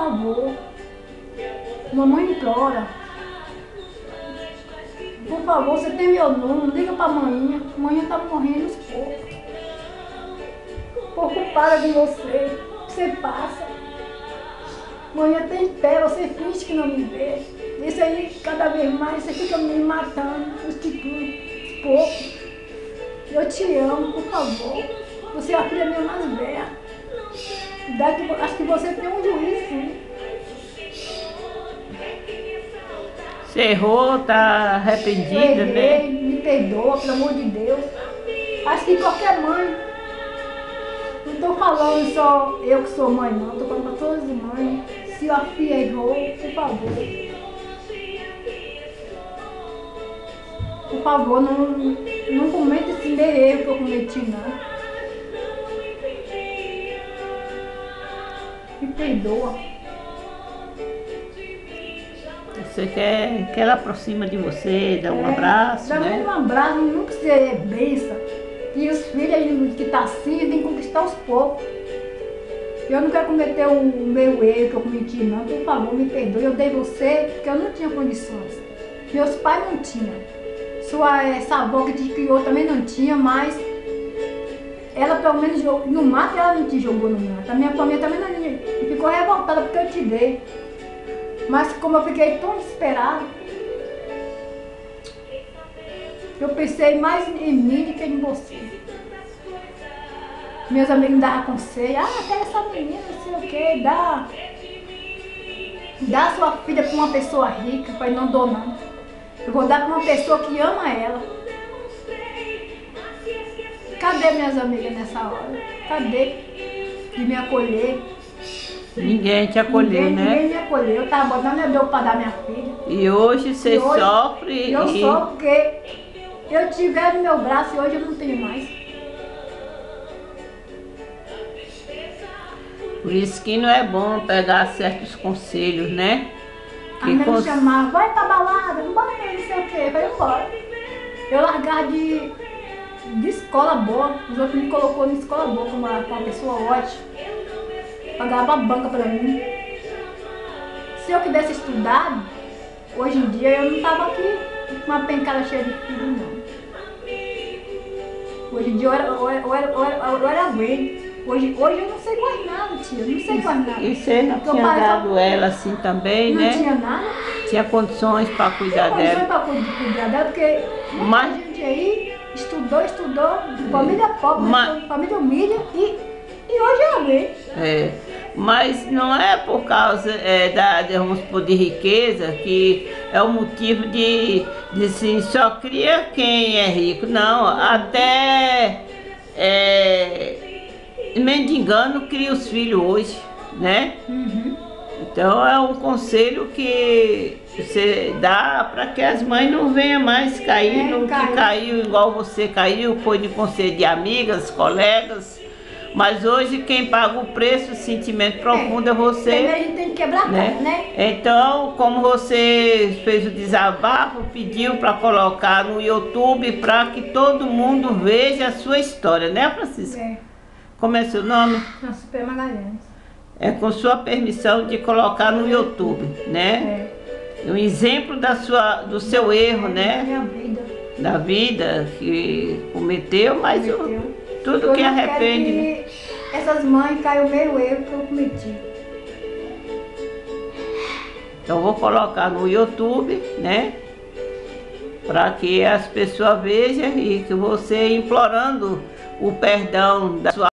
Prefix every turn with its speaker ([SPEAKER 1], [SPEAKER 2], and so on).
[SPEAKER 1] favor. Mamãe implora. Por favor, você tem meu nome, liga pra manhã. Manhã tá morrendo aos poucos. Preocupada de você. Você passa. Manhã tem pé, você finge que não me vê. Isso aí, cada vez mais, você fica me matando, prostituindo, pouco. Eu te amo, por favor. Você é a filha minha mais velha. Acho que você tem um juiz, sim.
[SPEAKER 2] Você errou, tá arrependida, né?
[SPEAKER 1] Me perdoa, pelo amor de Deus. Acho que qualquer mãe. Não estou falando só eu que sou mãe, não. Estou falando para todas as mães. Se a filha errou, por favor. Por favor, não, não cometa esse erro que eu cometi, não. Me perdoa.
[SPEAKER 2] Você quer que ela aproxima de você, dá um
[SPEAKER 1] É,
[SPEAKER 2] abraço,
[SPEAKER 1] Dá
[SPEAKER 2] né?
[SPEAKER 1] um abraço, nunca ser benção. E os filhos que tá assim, tem que conquistar aos poucos. Eu não quero cometer o meu erro que eu cometi, não. Por favor, me perdoe. Eu dei você porque eu não tinha condições. Meus pais não tinham. Sua essa avó que te criou também não tinha, mas ela pelo menos jogou- no mato ela não te jogou no mato. A minha família também não ficou revoltada porque eu te dei. Mas como eu fiquei tão desesperada, eu pensei mais em mim do que em você. Meus amigos me davam conselho, ah, pega essa menina, não sei o que, dá. Dá sua filha para uma pessoa rica, para não dou não. Eu vou dar para uma pessoa que ama ela. Cadê minhas amigas nessa hora? Cadê? De me acolher.
[SPEAKER 2] Ninguém te acolheu,
[SPEAKER 1] ninguém,
[SPEAKER 2] né?
[SPEAKER 1] Ninguém me acolheu. Eu tava botando meu Deus para dar minha filha.
[SPEAKER 2] E hoje você
[SPEAKER 1] E hoje
[SPEAKER 2] sofre
[SPEAKER 1] Eu
[SPEAKER 2] e
[SPEAKER 1] sou porque eu tive no meu braço e hoje eu não tenho mais.
[SPEAKER 2] por isso que não é bom pegar certos conselhos, né?
[SPEAKER 1] A menina me
[SPEAKER 2] cons-
[SPEAKER 1] chamava, vai pra balada, bora, não sei o quê. Falei, embora. Eu largar de, de escola boa, os outros me colocou em escola boa com uma, com uma pessoa ótima. Pagava banca pra mim. Se eu tivesse estudado, hoje em dia eu não tava aqui com uma pencada cheia de filho, não. Hoje em dia eu era, eu era, eu era, eu era, eu era doente. Hoje, hoje eu não sei mais nada, tia. Eu não sei mais nada.
[SPEAKER 2] E você não
[SPEAKER 1] Porque
[SPEAKER 2] tinha dado ela assim também,
[SPEAKER 1] Não
[SPEAKER 2] né?
[SPEAKER 1] tinha nada.
[SPEAKER 2] Tinha condições para cuidar
[SPEAKER 1] Não tinha
[SPEAKER 2] dela.
[SPEAKER 1] pra cuidar cuidar dela, porque
[SPEAKER 2] Mas-
[SPEAKER 1] gente aí estudou, estudou, família pobre,
[SPEAKER 2] Mas-
[SPEAKER 1] família humilha e, e hoje é bem.
[SPEAKER 2] É, mas não é por causa é, da, de, vamos supor, de riqueza que é o motivo de, de assim, só cria quem é rico. Não, até é, mendigando cria os filhos hoje, né? Então é um conselho que você dá para que as mães não venham mais cair
[SPEAKER 1] É,
[SPEAKER 2] no que caiu igual você caiu, foi de conselho de amigas, colegas. Mas hoje quem paga o preço, o sentimento profundo é
[SPEAKER 1] Primeiro
[SPEAKER 2] você.
[SPEAKER 1] a gente tem que quebrar
[SPEAKER 2] Né?
[SPEAKER 1] né?
[SPEAKER 2] Então, como você fez o desabafo, pediu para colocar no YouTube para que todo mundo veja a sua história, né, Francisca?
[SPEAKER 1] É,
[SPEAKER 2] Como é seu nome?
[SPEAKER 1] Super Magalhães.
[SPEAKER 2] É com sua permissão de colocar no YouTube, né?
[SPEAKER 1] É.
[SPEAKER 2] Um exemplo da sua, do seu erro, né?
[SPEAKER 1] minha vida.
[SPEAKER 2] Da vida que cometeu, mas o- tudo que arrepende.
[SPEAKER 1] Que essas mães caiam o mesmo erro que eu cometi.
[SPEAKER 2] Então vou colocar no YouTube, né? Para que as pessoas vejam e que você implorando o perdão da sua